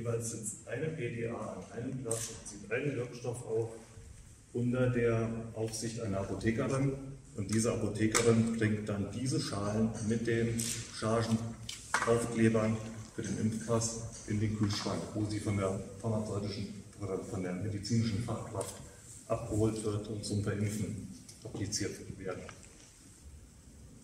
jeweils sitzt eine PDA an einem Platz und zieht einen Wirkstoff auf unter der Aufsicht einer Apothekerin. Und diese Apothekerin bringt dann diese Schalen mit den Chargenaufklebern für den Impfpass in den Kühlschrank, wo sie von der pharmazeutischen oder von der medizinischen Fachkraft abgeholt wird und zum Verimpfen appliziert werden.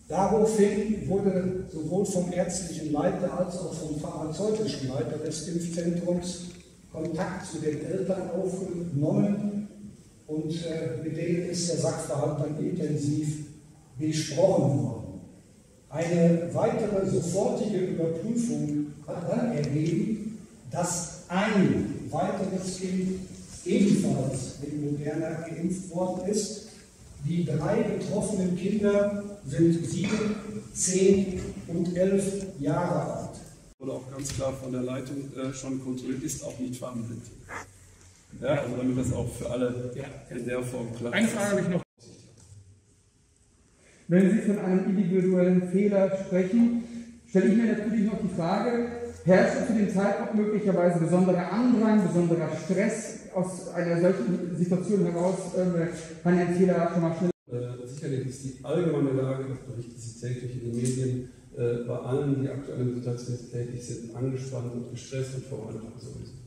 Daraufhin wurde sowohl vom ärztlichen Leiter als auch vom pharmazeutischen Leiter des Impfzentrums Kontakt zu den Eltern aufgenommen und äh, mit denen ist der Sachverhalt dann intensiv besprochen worden. Eine weitere sofortige Überprüfung hat dann ergeben, dass ein weiteres Kind ebenfalls mit Moderna geimpft worden ist die drei betroffenen Kinder sind sieben, zehn und elf Jahre alt. Wurde auch ganz klar von der Leitung äh, schon kontrolliert, ist auch nicht verhandelt. Ja, also damit das auch für alle in der Form klar ist. Eine Frage habe ich noch. Wenn Sie von einem individuellen Fehler sprechen, stelle ich mir natürlich noch die Frage, herrscht zu dem Zeitpunkt möglicherweise besonderer Andrang, besonderer Stress aus einer solchen Situation heraus, äh, kann ein Fehler schon mal schnell. Äh, sicherlich ist die allgemeine Lage, das berichten Sie täglich in den Medien, äh, bei allen, die aktuell in Situation tätig sind, angespannt und gestresst und vor allem sowieso.